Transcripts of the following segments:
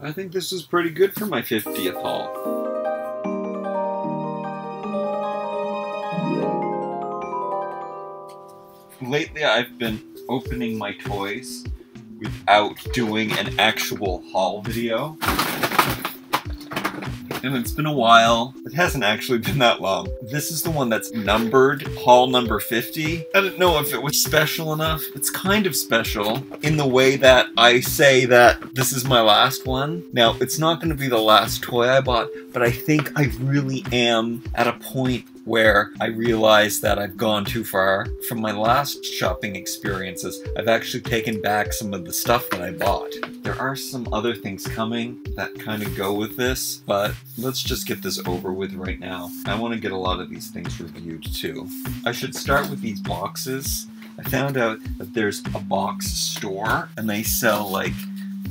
I think this is pretty good for my 50th haul. Lately, I've been opening my toys without doing an actual haul video and it's been a while. It hasn't actually been that long. This is the one that's numbered, haul number 50. I don't know if it was special enough. It's kind of special in the way that I say that this is my last one. Now, it's not going to be the last toy I bought, but I think I really am at a point where I realized that I've gone too far. From my last shopping experiences, I've actually taken back some of the stuff that I bought. There are some other things coming that kind of go with this, but let's just get this over with right now. I want to get a lot of these things reviewed too. I should start with these boxes. I found out that there's a box store and they sell like,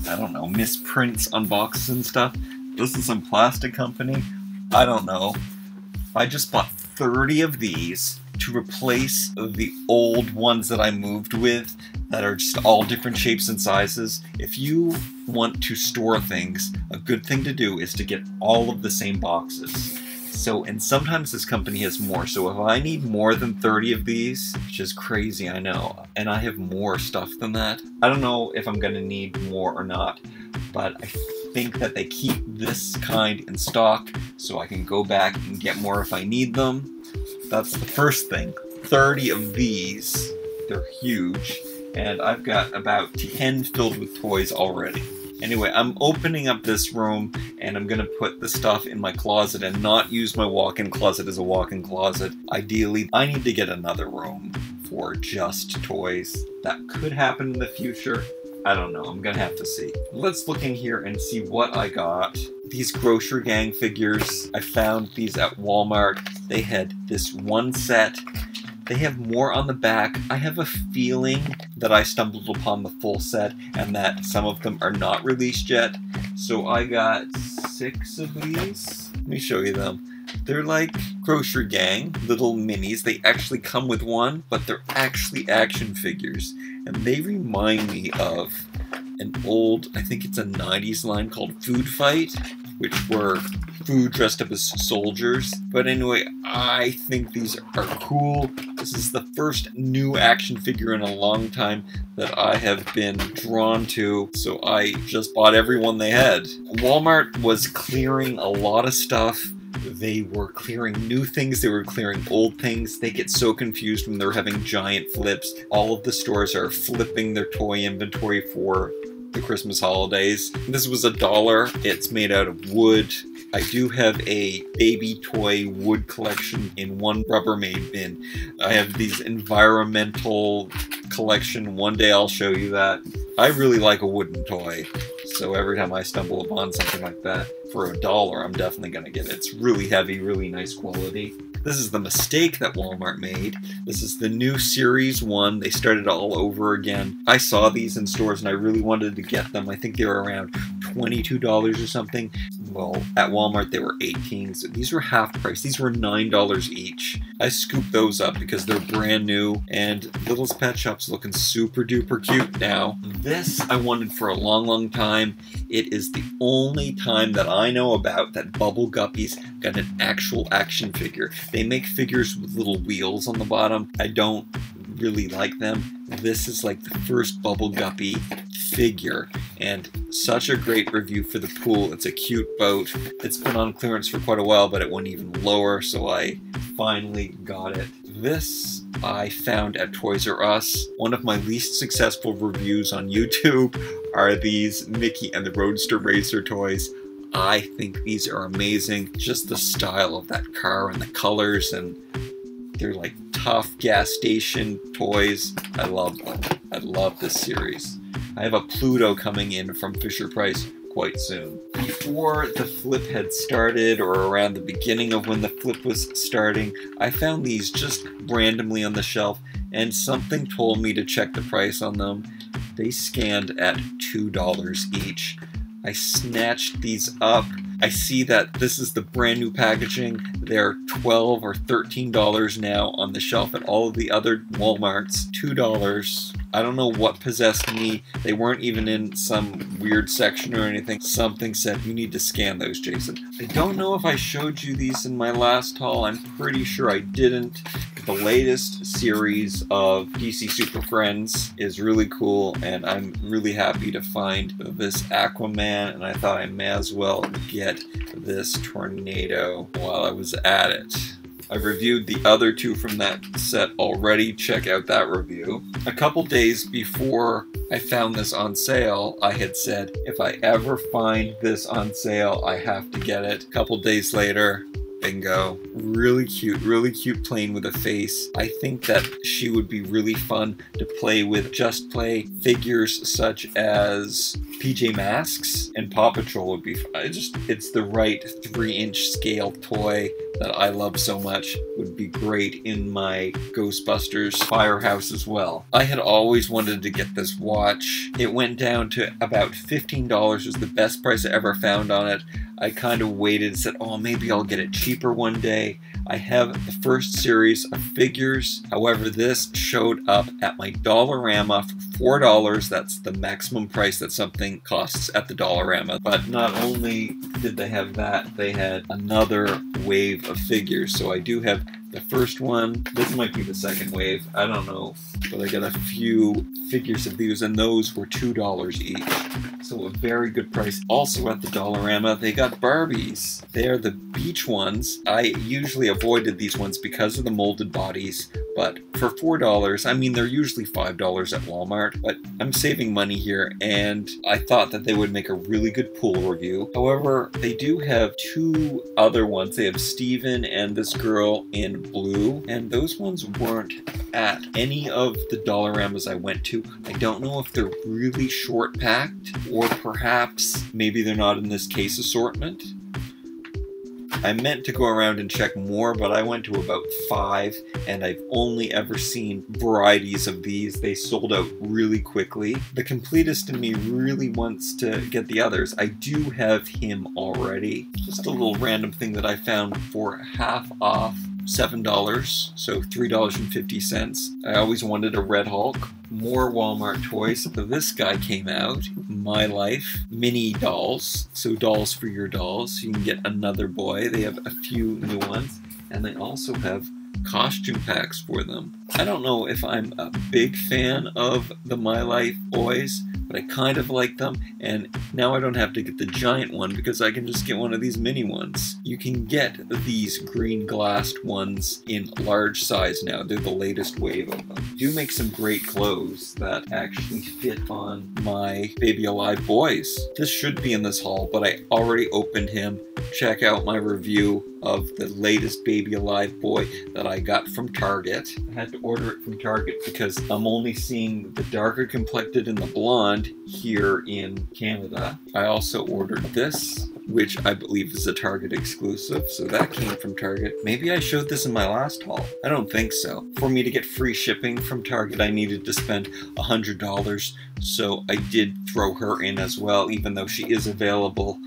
I don't know, misprints on boxes and stuff. This is some plastic company. I don't know. I just bought 30 of these to replace the old ones that I moved with that are just all different shapes and sizes. If you want to store things, a good thing to do is to get all of the same boxes. So, and sometimes this company has more. So if I need more than 30 of these, which is crazy, I know, and I have more stuff than that, I don't know if I'm gonna need more or not, but I think that they keep this kind in stock so I can go back and get more if I need them. That's the first thing. 30 of these, they're huge, and I've got about 10 filled with toys already. Anyway, I'm opening up this room and I'm gonna put the stuff in my closet and not use my walk-in closet as a walk-in closet. Ideally, I need to get another room for just toys. That could happen in the future. I don't know. I'm gonna have to see. Let's look in here and see what I got. These Grossery Gang figures, I found these at Walmart. They had this one set. They have more on the back. I have a feeling that I stumbled upon the full set and that some of them are not released yet. So I got six of these. Let me show you them. They're like Grossery Gang, little minis. They actually come with one, but they're actually action figures. And they remind me of an old, I think it's a 90s line called Food Fight, which were food dressed up as soldiers. But anyway, I think these are cool. This is the first new action figure in a long time that I have been drawn to, so I just bought every one they had. Walmart was clearing a lot of stuff they were clearing new things, they were clearing old things. They get so confused when they're having giant flips. All of the stores are flipping their toy inventory for the Christmas holidays. This was a dollar. It's made out of wood. I do have a baby toy wood collection in one Rubbermaid bin. I have these environmental collection. One day I'll show you that. I really like a wooden toy, so every time I stumble upon something like that for a dollar, I'm definitely going to get it. It's really heavy, really nice quality. This is the mistake that Walmart made. This is the new Series 1. They started all over again. I saw these in stores and I really wanted to get them. I think they were around $22 or something. Well, at Walmart they were 18 so these were half price. These were $9 each. I scooped those up because they're brand new and Littlest Pet Shop's looking super duper cute now. This I wanted for a long, long time. It is the only time that I know about that Bubble Guppies got an actual action figure. They make figures with little wheels on the bottom. I don't really like them. This is like the first Bubble Guppy figure and such a great review for the pool. It's a cute boat. It's been on clearance for quite a while, but it went even lower, so I finally got it. This I found at Toys R Us. One of my least successful reviews on YouTube are these Mickey and the Roadster Racer toys. I think these are amazing. Just the style of that car and the colors and they're like tough gas station toys. I love them. I love this series. I have a Pluto coming in from Fisher Price quite soon. Before the flip had started, or around the beginning of when the flip was starting, I found these just randomly on the shelf, and something told me to check the price on them. They scanned at $2 each. I snatched these up. I see that this is the brand new packaging. They're 12 or $13 now on the shelf at all of the other Walmarts. $2 I don't know what possessed me. They weren't even in some weird section or anything. Something said, you need to scan those, Jason. I don't know if I showed you these in my last haul. I'm pretty sure I didn't. The latest series of DC Super Friends is really cool, and I'm really happy to find this Aquaman, and I thought I may as well get this Tornado while I was at it. I've reviewed the other two from that set already. Check out that review. A couple days before I found this on sale, I had said, if I ever find this on sale, I have to get it. A couple days later, Bingo. Really cute, really cute plane with a face. I think that she would be really fun to play with. Just play figures such as PJ Masks and Paw Patrol would be fun. I just, it's the right three inch scale toy that I love so much would be great in my Ghostbusters firehouse as well. I had always wanted to get this watch. It went down to about $15 was the best price I ever found on it. I kind of waited and said, oh, maybe I'll get it cheaper one day. I have the first series of figures. However, this showed up at my Dollarama for $4. That's the maximum price that something costs at the Dollarama. But not only did they have that, they had another wave of figures. So I do have the first one. This might be the second wave. I don't know. But I got a few figures of these, and those were $2 each. So a very good price. Also at the Dollarama, they got Barbies. They are the beach ones. I usually avoided these ones because of the molded bodies, but for $4, I mean, they're usually $5 at Walmart, but I'm saving money here, and I thought that they would make a really good pool review. However, they do have two other ones. They have Steven and this girl in blue, and those ones weren't at any of the Dollaramas I went to. I don't know if they're really short packed, or perhaps maybe they're not in this case assortment. I meant to go around and check more, but I went to about five, and I've only ever seen varieties of these. They sold out really quickly. The completist in me really wants to get the others. I do have him already. Just a little random thing that I found for half off $7, so $3.50. I always wanted a Red Hulk. More Walmart toys. This guy came out. My Life. Mini dolls. So dolls for your dolls. You can get another boy. They have a few new ones. And they also have costume packs for them. I don't know if I'm a big fan of the My Life boys, but I kind of like them, and now I don't have to get the giant one because I can just get one of these mini ones. You can get these green glassed ones in large size now. They're the latest wave of them. Do make some great clothes that actually fit on my Baby Alive boys. This should be in this haul, but I already opened him. Check out my review of the latest Baby Alive boy that I got from Target. I had to order it from Target because I'm only seeing the darker complected and the blonde here in Canada. I also ordered this which I believe is a Target exclusive, so that came from Target. Maybe I showed this in my last haul. I don't think so. For me to get free shipping from Target, I needed to spend $100, so I did throw her in as well, even though she is available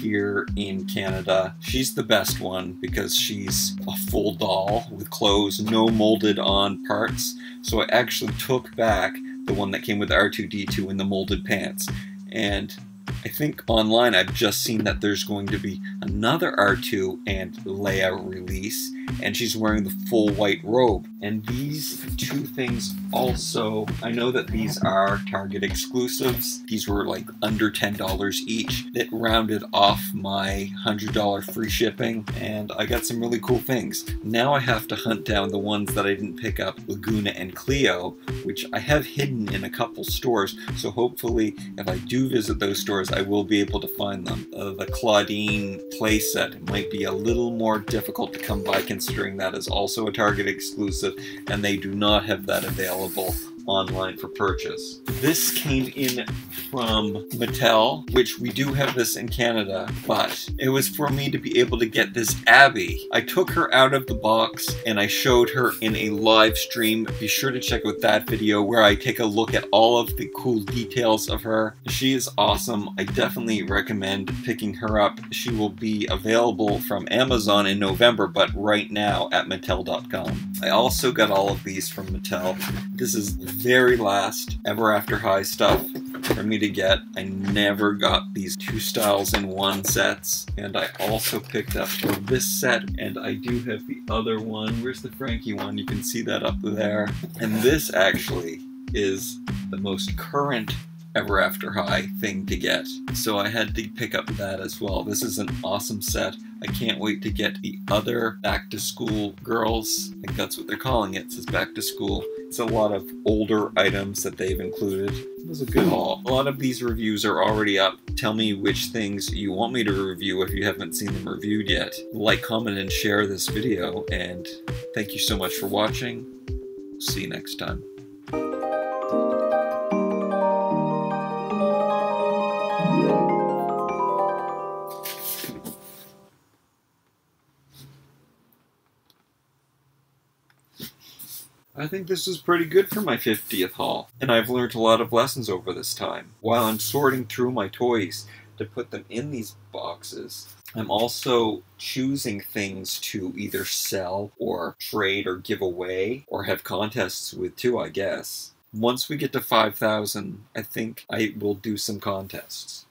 here in Canada. She's the best one because she's a full doll with clothes, no molded on parts. So I actually took back the one that came with R2D2 in the molded pants. And I think online I've just seen that there's going to be another R2 and Leia release, and she's wearing the full white robe. And these two things also, I know that these are Target exclusives. These were like under $10 each. It rounded off my $100 free shipping, and I got some really cool things. Now I have to hunt down the ones that I didn't pick up, Lagoona and Cleo, which I have hidden in a couple stores, so hopefully if I do visit those stores, I will be able to find them. Uh, the Claudine playset might be a little more difficult to come by considering that is also a Target exclusive and they do not have that available online for purchase. This came in from Mattel, which we do have this in Canada, but it was for me to be able to get this Abbey. I took her out of the box and I showed her in a live stream. Be sure to check out that video where I take a look at all of the cool details of her. She is awesome. I definitely recommend picking her up. She will be available from Amazon in November, but right now at Mattel.com. I also got all of these from Mattel. This is very last Ever After High stuff for me to get. I never got these two styles in one sets, and I also picked up this set, and I do have the other one. Where's the Frankie one? You can see that up there. And this actually is the most current Ever After High thing to get. So I had to pick up that as well. This is an awesome set. I can't wait to get the other back to school girls. I think that's what they're calling it. It says back to school. It's a lot of older items that they've included. It was a good haul. A lot of these reviews are already up. Tell me which things you want me to review if you haven't seen them reviewed yet. Like, comment, and share this video. And thank you so much for watching. See you next time. Think this is pretty good for my 50th haul, and I've learned a lot of lessons over this time. While I'm sorting through my toys to put them in these boxes, I'm also choosing things to either sell or trade or give away or have contests with too, I guess. Once we get to 5,000, I think I will do some contests.